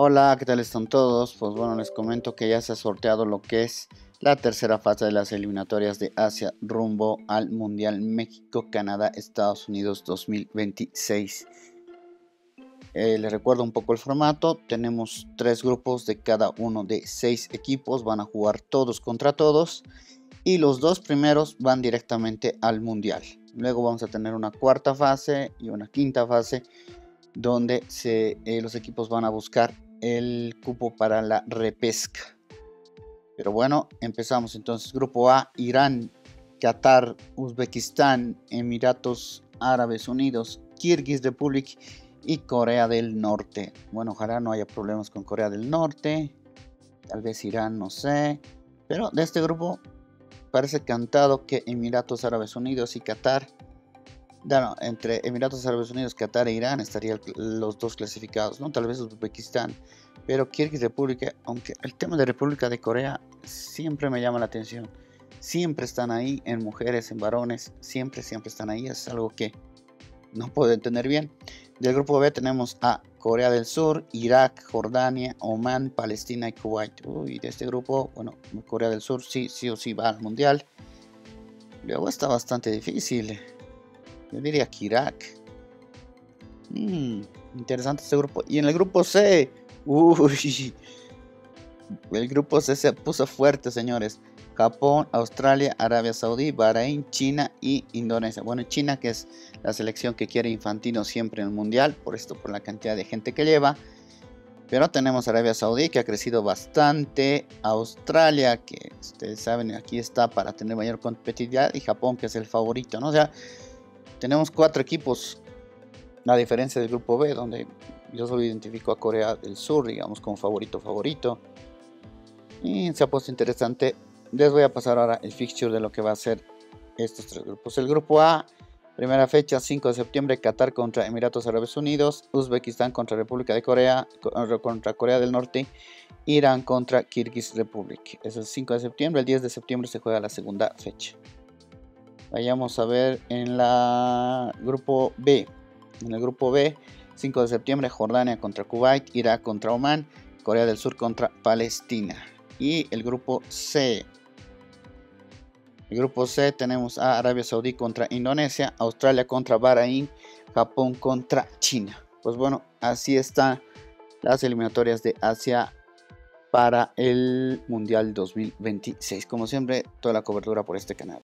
Hola, ¿qué tal están todos? Pues bueno, les comento que ya se ha sorteado lo que es la tercera fase de las eliminatorias de Asia rumbo al Mundial México, Canadá, Estados Unidos 2026. Eh, les recuerdo un poco el formato. Tenemos tres grupos de cada uno de seis equipos. Van a jugar todos contra todos. Y los dos primeros van directamente al Mundial. Luego vamos a tener una cuarta fase y una quinta fase donde eh, los equipos van a buscar el cupo para la repesca. Pero bueno, empezamos entonces. Grupo A, Irán, Qatar, Uzbekistán, Emiratos Árabes Unidos, Kirguis Republic y Corea del Norte. Bueno, ojalá no haya problemas con Corea del Norte. Tal vez Irán, no sé. Pero de este grupo parece cantado que Emiratos Árabes Unidos y Qatar bueno, entre Emiratos Árabes Unidos, Qatar e Irán estarían los dos clasificados, ¿no? Tal vez Uzbekistán, pero Kirguis República, aunque el tema de República de Corea siempre me llama la atención. Siempre están ahí en mujeres, en varones, siempre, siempre están ahí. Es algo que no puedo entender bien. Del grupo B tenemos a Corea del Sur, Irak, Jordania, Oman, Palestina y Kuwait. Uy, de este grupo, bueno, Corea del Sur sí, sí o sí va al mundial. Luego está bastante difícil. Yo diría que Irak. Mm, interesante este grupo. Y en el grupo C. Uy. El grupo C se puso fuerte, señores. Japón, Australia, Arabia Saudí, Bahrein, China y Indonesia. Bueno, China, que es la selección que quiere Infantino siempre en el mundial, por esto, por la cantidad de gente que lleva. Pero tenemos Arabia Saudí, que ha crecido bastante. Australia, que ustedes saben, aquí está para tener mayor competitividad. Y Japón, que es el favorito, ¿no? O sea, tenemos cuatro equipos, a diferencia del grupo B, donde yo solo identifico a Corea del Sur, digamos, como favorito favorito. Y se ha puesto interesante. Les voy a pasar ahora el fixture de lo que va a ser estos tres grupos. El grupo A, primera fecha, 5 de septiembre, Qatar contra Emiratos Árabes Unidos, Uzbekistán contra República de Corea, contra Corea del Norte, Irán contra Kirguis Republic. Es el 5 de septiembre, el 10 de septiembre se juega la segunda fecha. Vayamos a ver en la grupo B. En el grupo B, 5 de septiembre, Jordania contra Kuwait, Irak contra Oman, Corea del Sur contra Palestina. Y el grupo C. El grupo C tenemos a Arabia Saudí contra Indonesia, Australia contra Bahrein, Japón contra China. Pues bueno, así están las eliminatorias de Asia para el Mundial 2026. Como siempre, toda la cobertura por este canal.